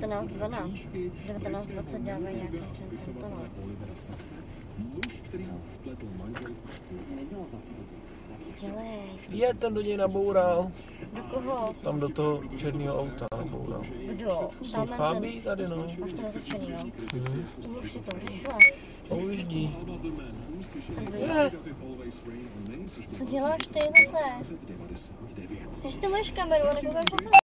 19, 19, 20 dávají nějaký ten, tento noc. Dělej. Je, prostě ten do něj naboural. Do koho? Tam do toho černého auta naboural. Kdo? Tam ten... Fábí tady, no. Máš to natočený, jo? Mhm. Už si to vyšla. A ujíždí. Je. Co děláš ty zase? Ty si to máš kameru a nekoukáš zase?